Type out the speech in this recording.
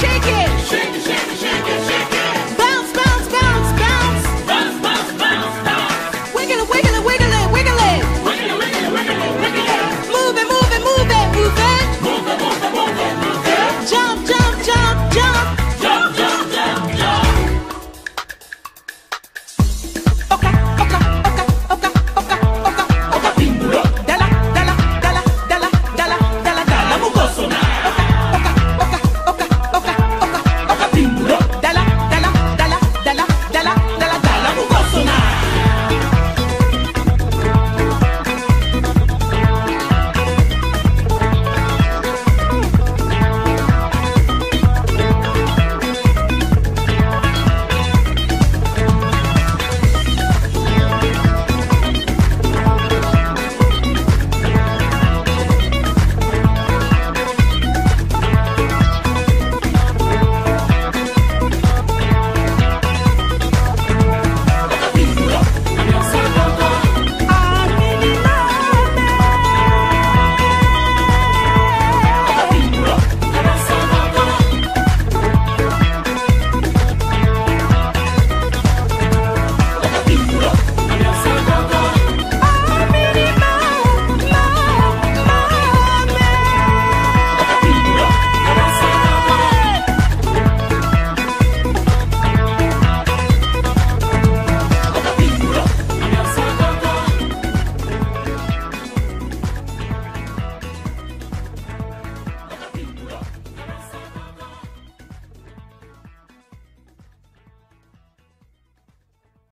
shake it. Shake